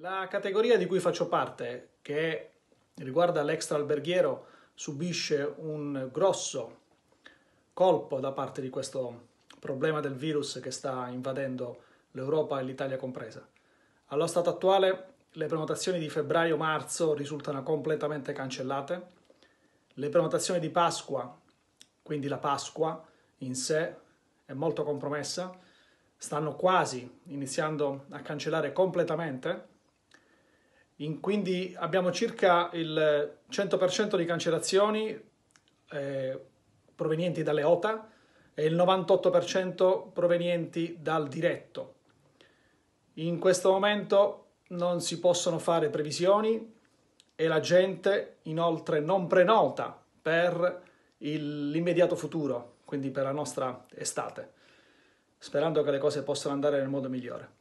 La categoria di cui faccio parte, che riguarda l'extra alberghiero, subisce un grosso colpo da parte di questo problema del virus che sta invadendo l'Europa e l'Italia compresa. Allo stato attuale le prenotazioni di febbraio-marzo risultano completamente cancellate, le prenotazioni di Pasqua, quindi la Pasqua in sé, è molto compromessa, stanno quasi iniziando a cancellare completamente in, quindi abbiamo circa il 100% di cancellazioni eh, provenienti dalle OTA e il 98% provenienti dal diretto. In questo momento non si possono fare previsioni e la gente inoltre non prenota per l'immediato futuro, quindi per la nostra estate, sperando che le cose possano andare nel modo migliore.